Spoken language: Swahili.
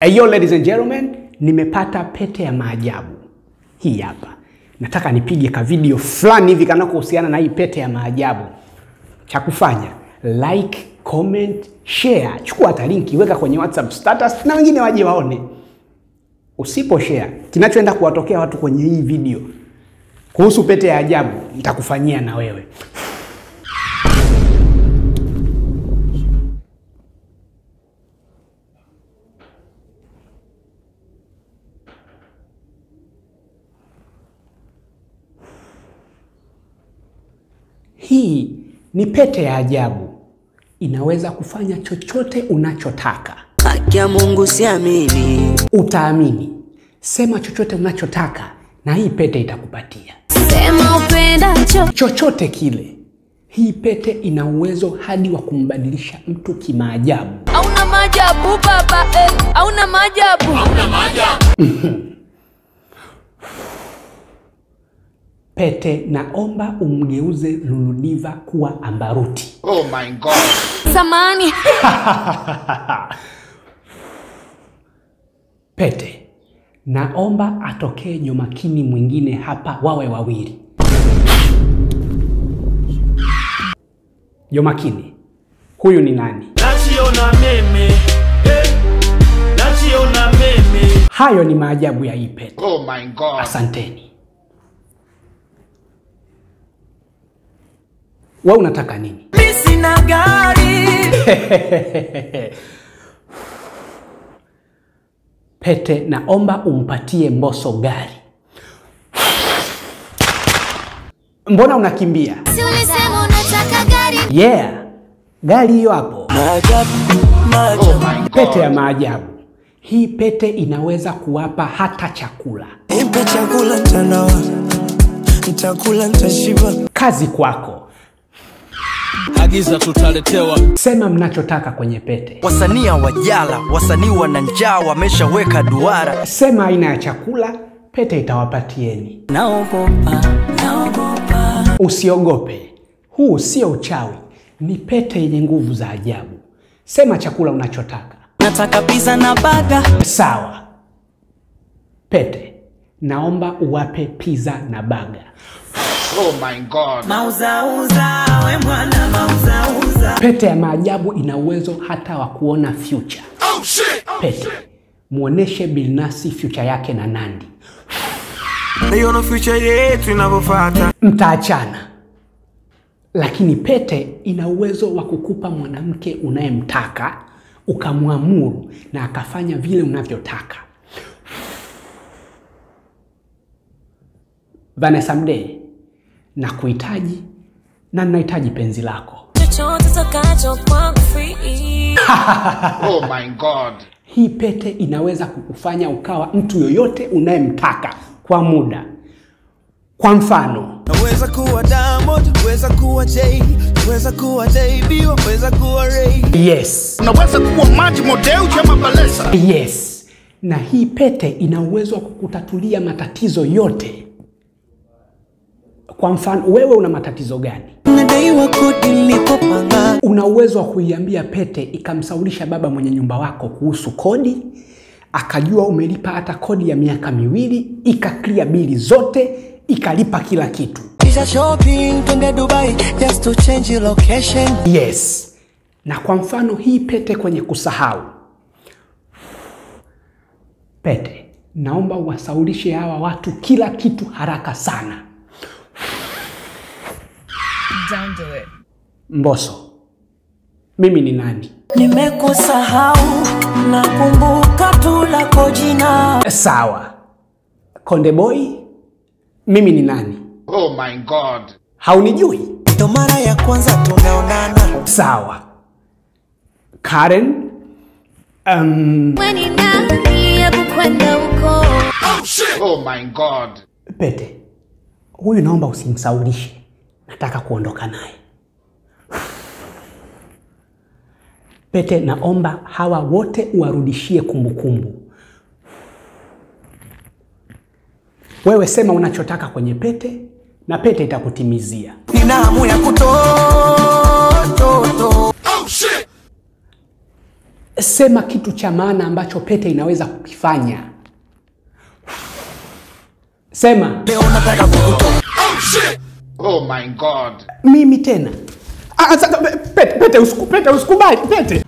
Hey, yo, ladies and gentlemen, nimepata pete ya maajabu hii hapa. Nataka nipige ka video fulani hivi kanakohusiana na hii pete ya maajabu. Cha kufanya like, comment, share, chukua hata linki weka kwenye WhatsApp status na wengine waje waone. Usipo share, kinachoenda kuwatokea watu kwenye hii video kuhusu pete ya ajabu nitakufanyia na wewe. Hii ni pete ya ajabu, inaweza kufanya chochote unachotaka. Haki ya Mungu siamini, Utaamini, sema chochote unachotaka na hii pete itakupatia. Sema upendacho. Chochote kile. Hii pete ina uwezo hadi wa kumbadilisha mtu kimaajabu. hauna maajabu baba eh, hauna maajabu Pete, naomba umgeuze Luludiva kuwa ambaruti. Oh my God. samani Pete, naomba atokee Jomakini mwingine hapa, wawe wawili. Jomakini, huyu ni nani? nachiona meme eh, nachiona meme Hayo ni maajabu ya hii pete. Oh my God. Asanteni. Wewe unataka nini? Mimi sina gari. Pete, naomba umpatie Mbosso gari. Mbona unakimbia? si ulisema unataka gari Yeah, gari hiyo hapo. Maajabu, Oh maajabu. Oh Pete ya maajabu. Hii pete inaweza kuwapa hata chakula. Nipe chakula nitanawa, nitakula, nitashiba. Kazi kwako, agiza tutaletewa sema mnachotaka kwenye pete. Wasanii hawajala, wasanii wana njaa, wameshaweka duara. Sema aina ya chakula, pete itawapatieni. Naogopa, naogopa. Usiogope, huu sio uchawi, ni pete yenye nguvu za ajabu. Sema chakula unachotaka. Nataka pizza na baga. Sawa. Pete, naomba uwape pizza na baga. Oh my God. Mauzauza, we mwana mauzauza. Pete ya maajabu ina uwezo hata wa kuona future. Oh shit. Oh Pete, muoneshe Bilnasi future yake na Nandi, Naiona future yetu inavyofuata. mtaachana. Lakini pete ina uwezo wa kukupa mwanamke unayemtaka ukamwamuru na akafanya vile unavyotaka. Vanessa Mdee, na kuhitaji na ninahitaji penzi lako. Oh my God. Hii pete inaweza kukufanya ukawa mtu yoyote unayemtaka kwa muda. Kwa mfano, Naweza kuwa Diamond, naweza kuwa Jay, naweza kuwa JB, naweza kuwa Ray. yes, Unaweza kuwa maji modeu chama balesa. yes. Na hii pete ina uwezo wa kukutatulia matatizo yote. Kwa mfano, wewe una matatizo gani? Nadaiwa kodi nilipopanga. Una uwezo wa kuiambia pete ikamsaulisha baba mwenye nyumba wako kuhusu kodi, akajua umelipa hata kodi ya miaka miwili, ikaklia bili zote, ikalipa kila kitu. Shopping, twende Dubai, just to change location. Yes. Na kwa mfano hii pete kwenye kusahau. Pete, naomba uwasaulishe hawa watu kila kitu haraka sana. Don't do it Mbosso, mimi ni nani? Nimekusahau, nakumbuka tu lako jina. Sawa. Konde Boy, mimi ni nani? Oh my God. Haunijui? Ndo mara ya kwanza tumeonana. Sawa. Karen, um, kwenda huko Oh my God. Pete, huyu naomba usimsaulishe, nataka kuondoka naye. Pete, naomba hawa wote uwarudishie kumbukumbu. Wewe sema unachotaka kwenye pete na pete itakutimizia. Nina hamu ya kutoa toto. Sema kitu cha maana ambacho pete inaweza kukifanya. Sema leo nataka kukutoa Oh my God. mimi tena. Ah, pete, pete, pete usikubali pete.